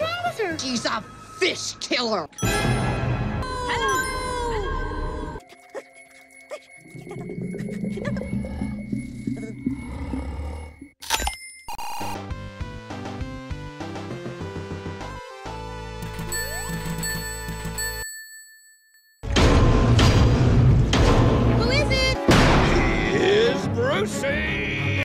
wrong with her? She's a fish killer. Who is it? Is Brucey!